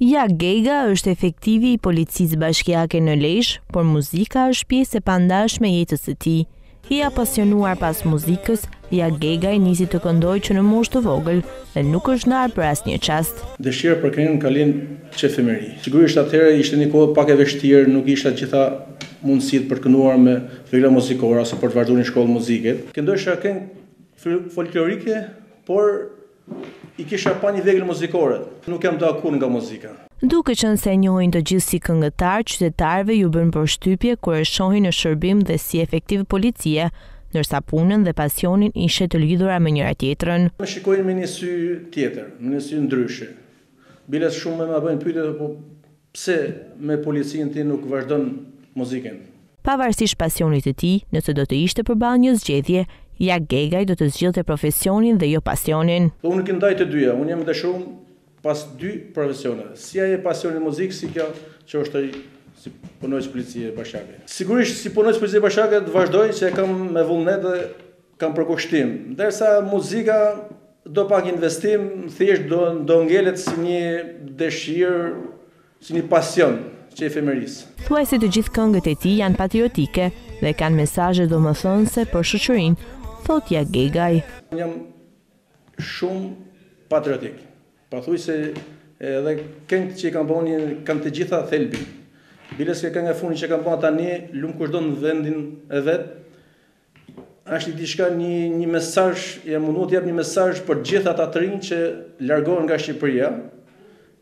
Jak Gegaj është efektivi i policisë bashkiake në Lezhë, por muzika është pjesë e pandashme e jetës së tij. I apasionuar pas muzikës, Jak Gegaj nisi të këndojë që në moshë të vogël dhe nuk është ndarë për asnjë çast. Dëshira për këngë ka lind që fëmijëri. Sigurisht atëherë ishte një kohë pak e vështirë, nuk ishin gjitha mundësitë për të kënduar me vegla muzikore ose për të vazhduar një shkollë muzike. Këndojsha këngë folklorike, por Këndojsha pa një vegël muzikore. Nuk jam nda kurrë nga muzika. Duke qenë se e njohin të gjithë si këngëtar, qytetarëve iu bën përshtypje kur e shohin në shërbim dhe si efektiv policie, ndërsa punën dhe pasionin i sheh të lidhura me njëra tjetrën. Më shikojnë me një sy tjetër, me një sy ndryshe. Bile shumë më bëjnë pyetje, po Pse me policinë ti nuk vazhdon muzikën? Pavarësisht pasionit të tij, nëse do të ishte përballë një zgjedhje, Jak Gegaj do të zgjidhte profesionin dhe jo pasionin. Po unë nuk i ndaj të dyja, unë jam i dashurum pas dy profesioneve, si ai pasioni në muzikë si kjo që ushtroj si punonjës policie bashkiake. Sigurisht si punonjës policie bashkiake do të vazhdoj se e kam me vullnet dhe Kam përkushtim, ndërsa muzika do pak investim, thjesht do do ngelet si një dëshirë, si një pasion që i fëmijërisë. Thuajse të gjithë këngët e tij janë patriotike dhe kanë mesazhe domethënëse për shoqërinë, thotë Jak Gegaj. Unë jam shumë patriotik, pothuajse edhe këngët që i kam ba unë kanë të gjitha thelbin. Bile se kënga e fundit që kam ba tani, Lum kush do vendin e vet, Është një diçka, një një mesazh, u mundova të jap një mesazh për të gjithë ata të rinj që largohen nga Shqipëria,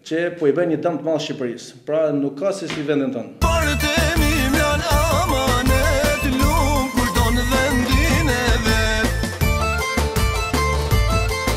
që po i bëjnë një dëm të madh Shqipërisë. Pra nuk ka se si vendin tonë.